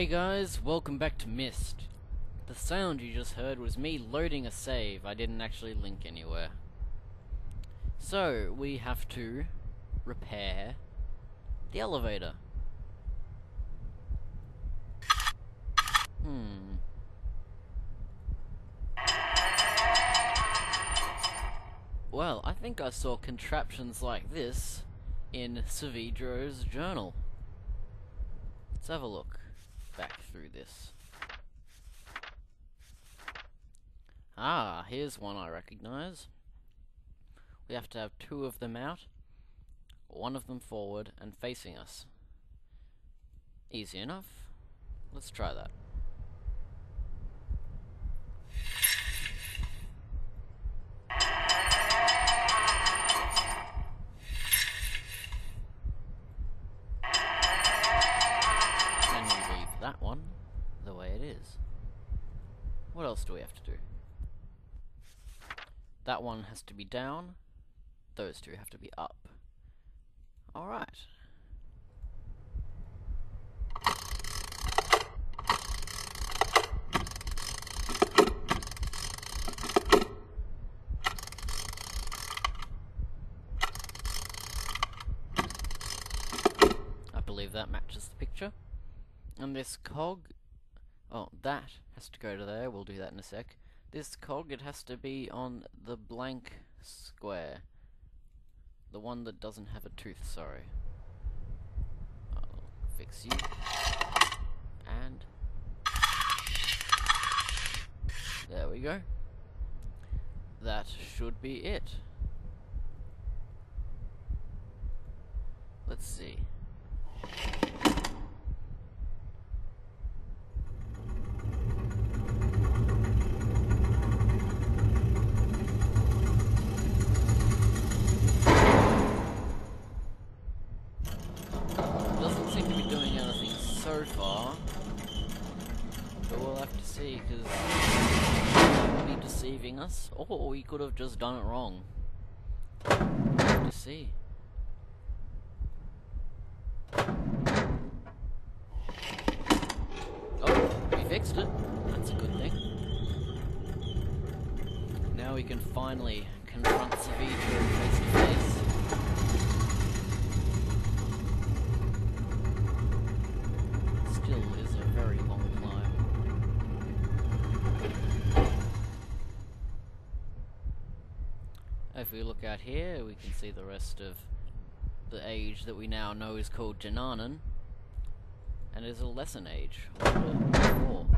Hey guys, welcome back to Myst. The sound you just heard was me loading a save, I didn't actually link anywhere. So, we have to repair the elevator. Hmm. Well, I think I saw contraptions like this in Saavedro's journal. Let's have a look through this. Ah, here's one I recognize. We have to have two of them out, one of them forward and facing us. Easy enough. Let's try that. That one has to be down. Those two have to be up. Alright. I believe that matches the picture. And this cog, oh, that has to go to there. We'll do that in a sec. This cog, it has to be on the blank square. The one that doesn't have a tooth, sorry. I'll fix you. And. There we go. That should be it. Let's see. Doesn't seem to be doing anything so far. But we'll have to see, because it could be deceiving us, or we could have just done it wrong. To see. Oh, we fixed it. That's a good thing. Now we can finally confront Saavedro face to face. Still is a very long climb. If we look out here, we can see the rest of the age that we now know is called J'nanin, and is a lesson age, order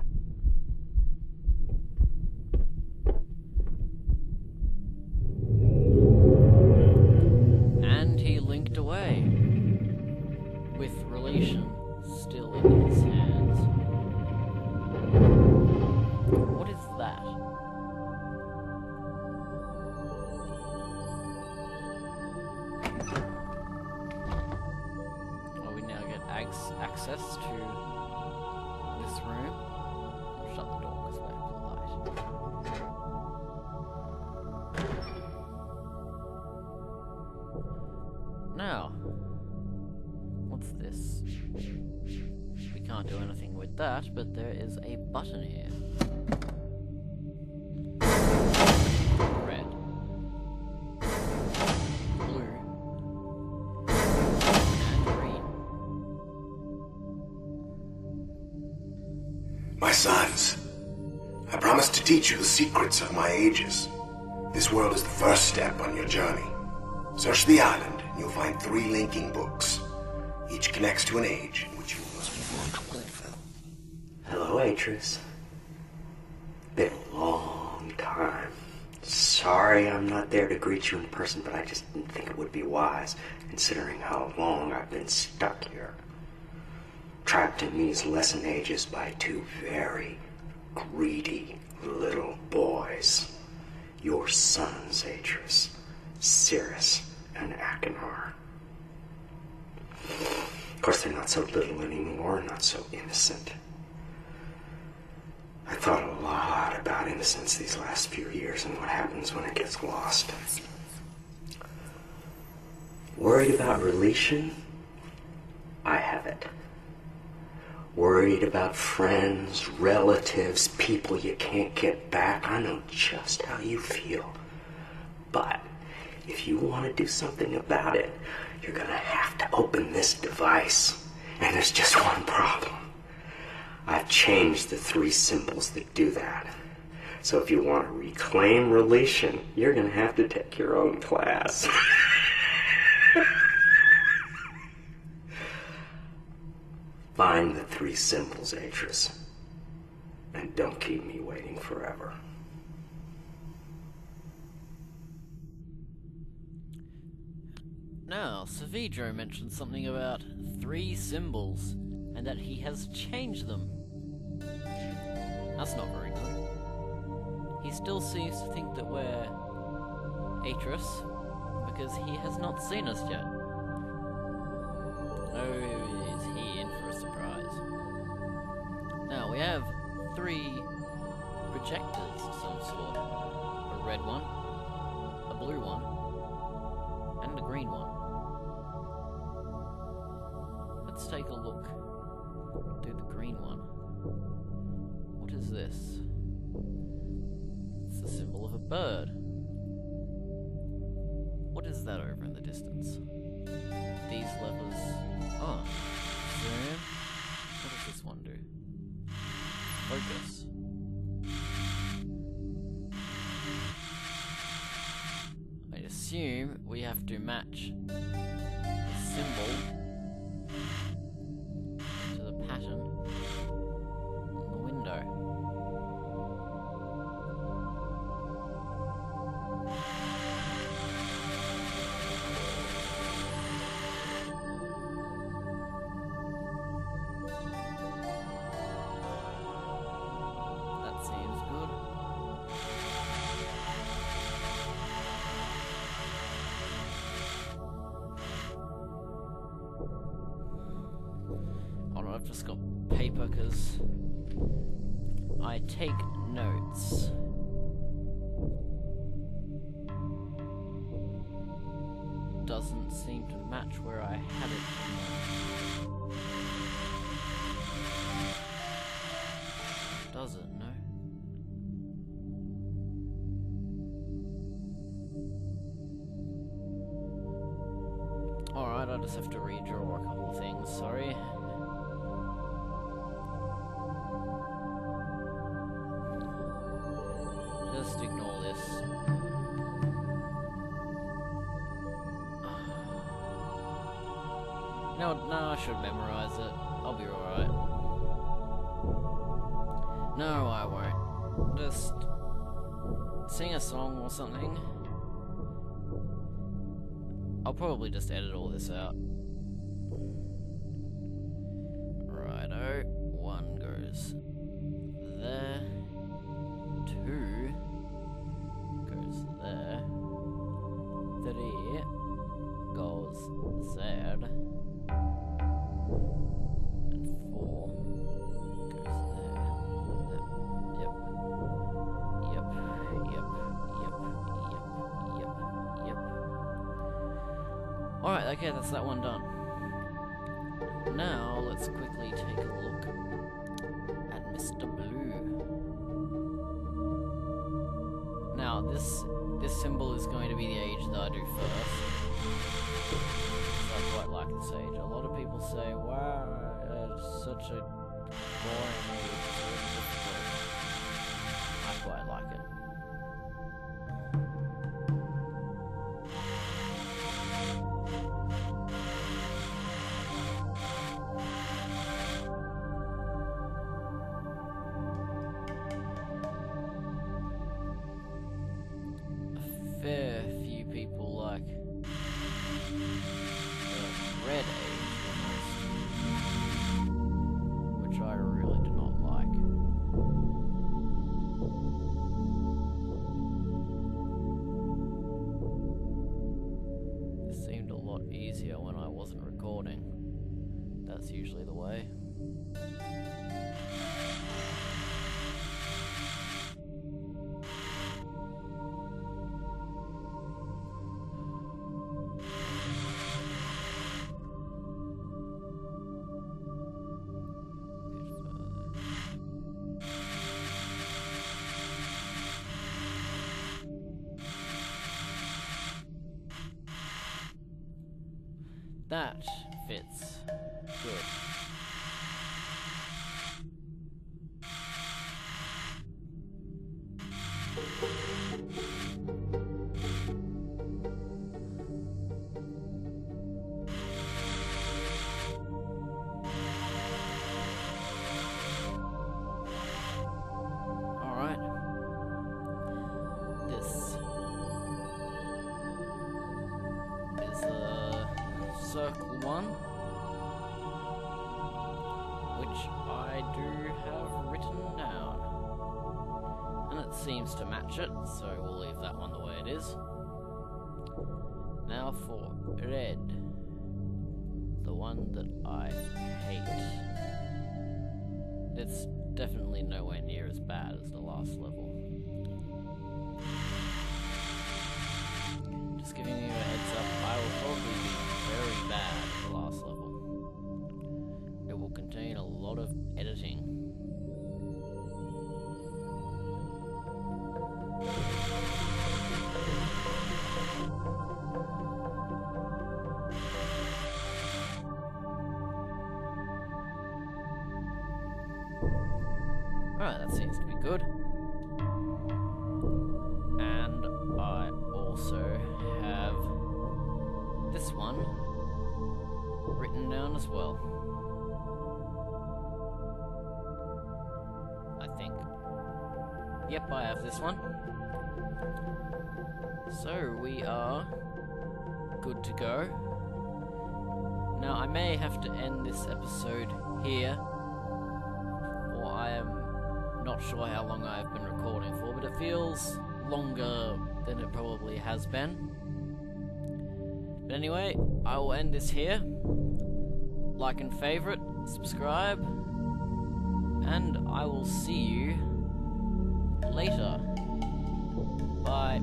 ac- access to this room. I'll shut the door because we have the light. Now, what's this? We can't do anything with that, but there is a button here. My sons, I promise to teach you the secrets of my ages. This world is the first step on your journey. Search the island, and you'll find three linking books. Each connects to an age in which you must fulfill. Hello, Atrus. Been a long time. Sorry I'm not there to greet you in person, but I just didn't think it would be wise, considering how long I've been stuck here. Trapped in these lesson ages by two very greedy little boys. Your sons, Atrus, Sirrus, and Achenar. Of course, they're not so little anymore, not so innocent. I thought a lot about innocence these last few years and what happens when it gets lost. Worried about Releeshahn? I have it. Worried about friends, relatives, people you can't get back. I know just how you feel. But if you want to do something about it, you're going to have to open this device. And there's just one problem. I've changed the three symbols that do that. So if you want to reclaim Releeshahn, you're going to have to take your own class. Find the three symbols, Atrus. And don't keep me waiting forever. Now, Saavedro mentioned something about three symbols, and that he has changed them. That's not very good. He still seems to think that we're Atrus, because he has not seen us yet. Oh, Now, we have three projectors of some sort. A red one, a blue one, and a green one. Let's take a look. Do the green one. What is this? It's the symbol of a bird. What is that over in the distance? These levers. Oh. Zoom. Assume we have to match the symbol I've just got paper because I take notes. Doesn't seem to match where I had it. Does it? No. Alright, I just have to redraw a couple of things, sorry. Just ignore this. No, no, I should memorize it. I'll be alright. No, I won't. Just sing a song or something. I'll probably just edit all this out. Righto. One goes Alright, okay, that's that one done. Now, let's quickly take a look at Mr. Blue. Now, this this symbol is going to be the age that I do first. I quite like this age. A lot of people say, wow, it's such a boring age, fair few people like the red age which I really do not like. This seemed a lot easier when I wasn't recording. That's usually the way. That fits. Good. One, which I do have written down. And it seems to match it, so we'll leave that one the way it is. Now for red. The one that I hate. It's definitely nowhere near as bad as the last level. Just giving you a heads up, seems to be good. And I also have this one written down as well. I think. Yep, I have this one. So we are good to go. Now I may have to end this episode here, sure how long I've been recording for, but it feels longer than it probably has been. But anyway, I will end this here. Like and favorite, subscribe, and I will see you later. Bye.